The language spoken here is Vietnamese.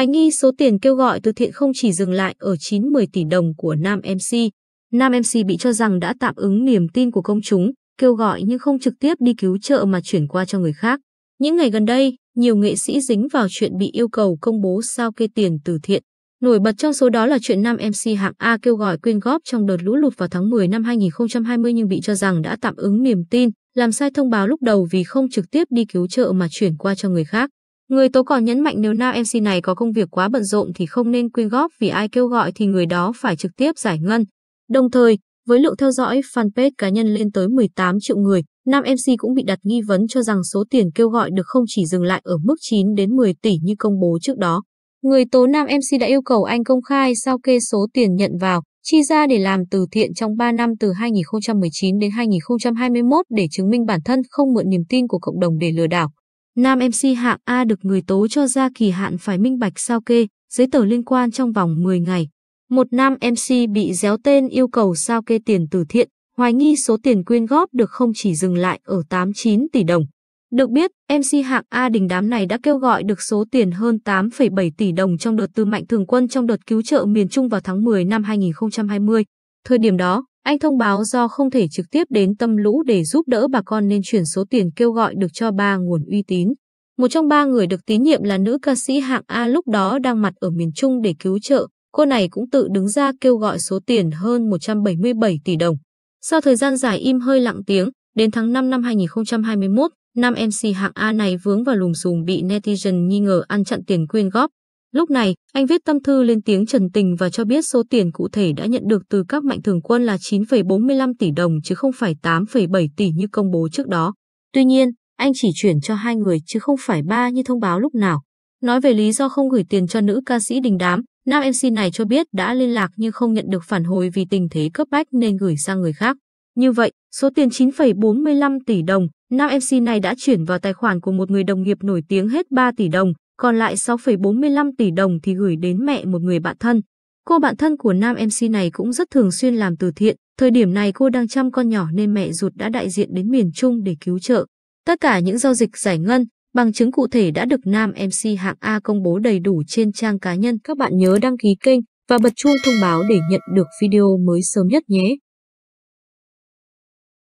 Hoài nghi số tiền kêu gọi từ thiện không chỉ dừng lại ở 9-10 tỷ đồng của nam MC. Nam MC bị cho rằng đã tạm ứng niềm tin của công chúng, kêu gọi nhưng không trực tiếp đi cứu trợ mà chuyển qua cho người khác. Những ngày gần đây, nhiều nghệ sĩ dính vào chuyện bị yêu cầu công bố sao kê tiền từ thiện. Nổi bật trong số đó là chuyện nam MC hạng A kêu gọi quyên góp trong đợt lũ lụt vào tháng 10 năm 2020 nhưng bị cho rằng đã tạm ứng niềm tin, làm sai thông báo lúc đầu vì không trực tiếp đi cứu trợ mà chuyển qua cho người khác. Người tố còn nhấn mạnh nếu nam MC này có công việc quá bận rộn thì không nên quyên góp vì ai kêu gọi thì người đó phải trực tiếp giải ngân. Đồng thời, với lượng theo dõi fanpage cá nhân lên tới 18 triệu người, nam MC cũng bị đặt nghi vấn cho rằng số tiền kêu gọi được không chỉ dừng lại ở mức 9 đến 10 tỷ như công bố trước đó. Người tố nam MC đã yêu cầu anh công khai sao kê số tiền nhận vào, chi ra để làm từ thiện trong 3 năm từ 2019 đến 2021 để chứng minh bản thân không mượn niềm tin của cộng đồng để lừa đảo. Nam MC hạng A được người tố cho ra kỳ hạn phải minh bạch sao kê, giấy tờ liên quan trong vòng 10 ngày. Một nam MC bị déo tên yêu cầu sao kê tiền từ thiện, hoài nghi số tiền quyên góp được không chỉ dừng lại ở 8-9 tỷ đồng. Được biết, MC hạng A đình đám này đã kêu gọi được số tiền hơn 8,7 tỷ đồng trong đợt từ mạnh thường quân trong đợt cứu trợ miền Trung vào tháng 10 năm 2020. Thời điểm đó, anh thông báo do không thể trực tiếp đến tâm lũ để giúp đỡ bà con nên chuyển số tiền kêu gọi được cho ba nguồn uy tín. Một trong ba người được tín nhiệm là nữ ca sĩ hạng A lúc đó đang mặt ở miền Trung để cứu trợ. Cô này cũng tự đứng ra kêu gọi số tiền hơn 177 tỷ đồng. Sau thời gian dài im hơi lặng tiếng, đến tháng 5 năm 2021, nam MC hạng A này vướng vào lùm xùm bị netizen nghi ngờ ăn chặn tiền quyên góp. Lúc này, anh viết tâm thư lên tiếng trần tình và cho biết số tiền cụ thể đã nhận được từ các mạnh thường quân là 9,45 tỷ đồng chứ không phải 8,7 tỷ như công bố trước đó. Tuy nhiên, anh chỉ chuyển cho hai người chứ không phải ba như thông báo lúc nào. Nói về lý do không gửi tiền cho nữ ca sĩ đình đám, nam MC này cho biết đã liên lạc nhưng không nhận được phản hồi vì tình thế cấp bách nên gửi sang người khác. Như vậy, số tiền 9,45 tỷ đồng, nam MC này đã chuyển vào tài khoản của một người đồng nghiệp nổi tiếng hết 3 tỷ đồng, còn lại 6,45 tỷ đồng thì gửi đến mẹ một người bạn thân. Cô bạn thân của nam MC này cũng rất thường xuyên làm từ thiện, thời điểm này cô đang chăm con nhỏ nên mẹ ruột đã đại diện đến miền Trung để cứu trợ. Tất cả những giao dịch giải ngân, bằng chứng cụ thể đã được nam MC hạng A công bố đầy đủ trên trang cá nhân. Các bạn nhớ đăng ký kênh và bật chuông thông báo để nhận được video mới sớm nhất nhé.